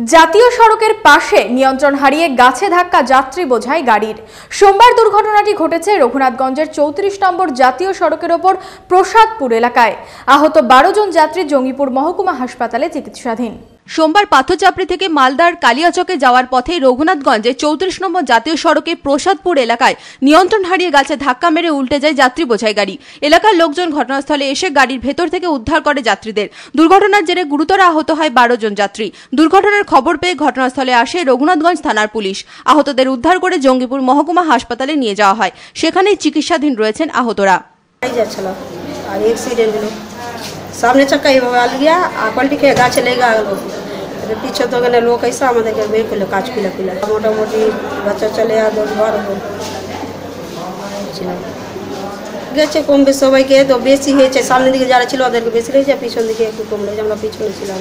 জাতীয় সড়কের পাশে নিয়ন্ত্রণ হারিয়ে গাছে ধাক্কা যাত্রী বোঝায় গাড়ির। সোমবার দুর্ঘটনাটি ঘটেছে রঘুনাথগঞ্জের চৌত্রিশ নম্বর জাতীয় সড়কের ওপর প্রসাদপুর এলাকায়। আহত বারো জন যাত্রী জঙ্গিপুর মহকুমা হাসপাতালে চিকিৎসাধীন। সোমবার পাথরচাপড়ি থেকে মালদার কালিয়াচকে যাওয়ার পথে রঘুনাথগঞ্জে চৌত্রিশ নম্বর জাতীয় সড়কে প্রসাদপুর এলাকায় নিয়ন্ত্রণ হারিয়ে গাছে ধাক্কা মেরে উল্টে যায় যাত্রী বোঝাই গাড়ি। এলাকার লোকজন ঘটনাস্থলে এসে গাড়ির ভেতর থেকে উদ্ধার করে যাত্রীদের। দুর্ঘটনার জেরে গুরুতর আহত হয় বারো জন যাত্রী। দুর্ঘটনার খবর পেয়ে ঘটনাস্থলে আসে রঘুনাথগঞ্জ থানার পুলিশ। আহতদের উদ্ধার করে জঙ্গিপুর মহকুমা হাসপাতালে নিয়ে যাওয়া হয়। সেখানেই চিকিৎসাধীন রয়েছেন আহতরা। সামনে চাকা এভাবে আল গিয়া আর পাল্টি খেয়ে গাছে লেগে গেল যে পিছে তো গেলে লোক এসে আমাদেরকে বের করলো কাজ খুলে খুলে মোটামুটি বাচ্চা চলে আর দশ বারো ছিল গেছে কমবে সবাইকে তো বেশি হয়েছে সামনের দিকে যারা ছিল ওদেরকে বেশি রয়েছে পিছন দিকে একটু কম রয়েছে আমরা পিছনে ছিলাম